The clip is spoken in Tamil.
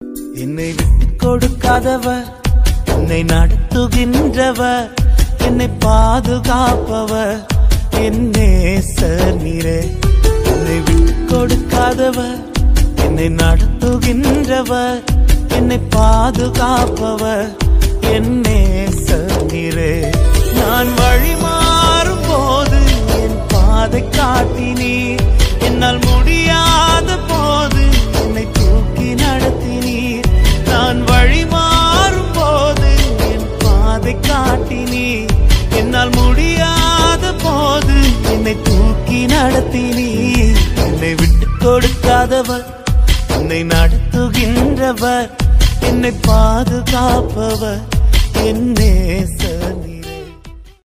என்னை விட்டு கொடுக்காதவர் என்னை நடத்துகின்றவர் என்னை பாதுகாப்பவர் என்னே நீரே. என்னை விட்டு கொடுக்காதவர் என்னை நடத்துகின்றவர் என்னை பாதுகாப்பவர் என்னே நீரே. நான் வழி மாறும் போது என் பாதை காட்டினீர். என்னால் முடியாத காட்டினி. என்னால் முடியாத போது என்னை தூக்கி நடத்தினி. என்னை விட்டு கொடுக்காதவர் என்னை நடத்துகின்றவர் என்னை பாதுகாப்பவர் என்னே சனி.